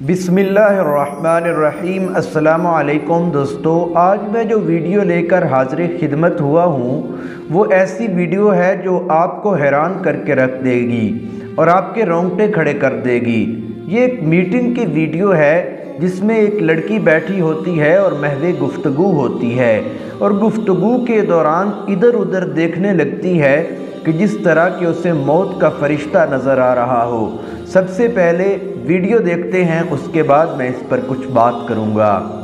बिसमीम अस्सलाम दोस्तों, आज मैं जो वीडियो लेकर हाजिर खिदमत हुआ हूँ, वो ऐसी वीडियो है जो आपको हैरान करके रख देगी और आपके रोंगटे खड़े कर देगी। ये एक मीटिंग की वीडियो है, जिसमें एक लड़की बैठी होती है और महवे गुफ्तगु होती है और गुफ्तगु के दौरान इधर उधर देखने लगती है कि जिस तरह कि उसे मौत का फरिश्ता नज़र आ रहा हो। सबसे पहले वीडियो देखते हैं, उसके बाद मैं इस पर कुछ बात करूँगा।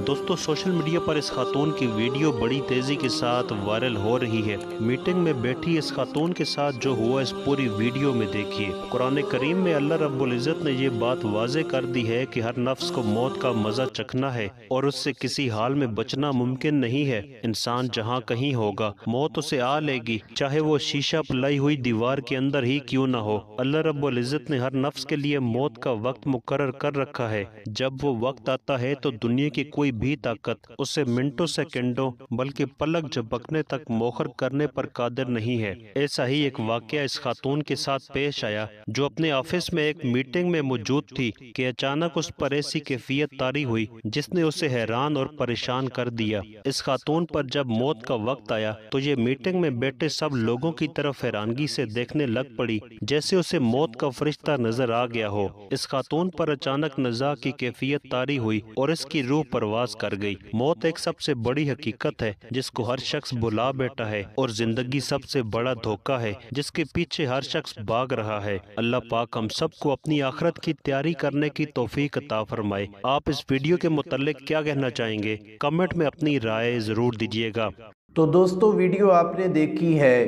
दोस्तों सोशल मीडिया पर इस खातून की वीडियो बड़ी तेज़ी के साथ वायरल हो रही है। मीटिंग में बैठी इस खातून के साथ जो हुआ, इस पूरी वीडियो में देखिए। कुरान करीम में अल्लाह रब्बुल इज़्ज़त ने ये बात वाजे कर दी है कि हर नफ्स को मौत का मज़ा चखना है और उससे किसी हाल में बचना मुमकिन नहीं है। इंसान जहाँ कहीं होगा, मौत उसे आ लेगी, चाहे वो शीशा पलाई हुई दीवार के अंदर ही क्यों ना हो। अल्लाह रब्बुल इज़्ज़त ने हर नफ्स के लिए मौत का वक्त मुकर कर रखा है। जब वो वक्त आता है तो दुनिया की कोई कोई भी ताकत, उसे मिनटों, सेकंडों, बल्कि पलक झपकने तक मोखर करने पर कादिर नहीं है। ऐसा ही एक वाक्य इस खातून के साथ पेश आया, जो अपने ऑफ़िस में एक मीटिंग में मौजूद थी कि अचानक उस पर ऐसी कैफियत तारी हुई, जिसने उसे हैरान और परेशान कर दिया। इस खातून पर जब मौत का वक्त आया तो ये मीटिंग में बैठे सब लोगों की तरफ़ हैरानगी से देखने लग पड़ी, जैसे उसे मौत का फरिश्ता नज़र आ गया हो। इस खातून पर अचानक नजा की कैफियत तारी हुई और इसकी रूह परवाह आवाज़ कर गई। मौत एक सबसे बड़ी हकीकत है, जिसको हर शख्स बुला बैठा है और ज़िंदगी सबसे बड़ा धोखा है, जिसके पीछे हर शख्स भाग रहा है। अल्लाह पाक हम सबको अपनी आखरत की तैयारी करने की तोफीक अता फरमाए। आप इस वीडियो के मुतल क्या कहना चाहेंगे? कमेंट में अपनी राय ज़रूर दीजिएगा। तो दोस्तों, वीडियो आपने देखी है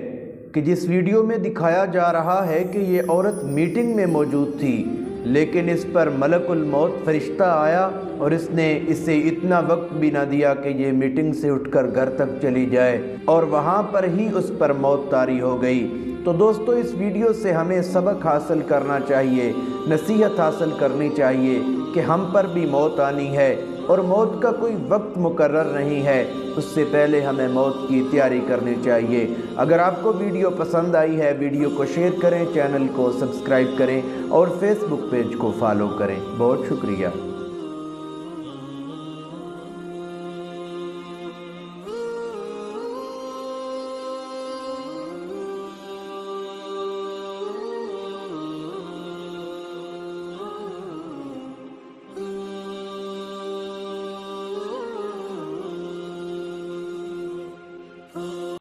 कि जिस वीडियो में दिखाया जा रहा है कि ये औरत मीटिंग में मौजूद थी लेकिन इस पर मलकुल मौत फरिश्ता आया और इसने इसे इतना वक्त भी ना दिया कि ये मीटिंग से उठकर घर तक चली जाए और वहाँ पर ही उस पर मौत तारी हो गई। तो दोस्तों, इस वीडियो से हमें सबक हासिल करना चाहिए, नसीहत हासिल करनी चाहिए कि हम पर भी मौत आनी है। और मौत का कोई वक्त मुकर्र नहीं है। उससे पहले हमें मौत की तैयारी करनी चाहिए। अगर आपको वीडियो पसंद आई है, वीडियो को शेयर करें, चैनल को सब्सक्राइब करें और फेसबुक पेज को फॉलो करें। बहुत शुक्रिया।